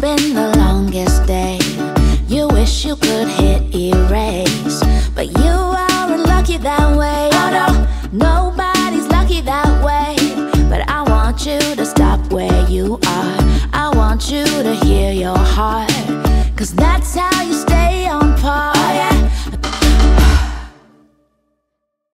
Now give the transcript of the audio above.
been the longest day. You wish you could hit erase, but you aren't lucky that way. Oh no, nobody's lucky that way, but I want you to stop where you are. I want you to hear your heart, cause that's how you stay on.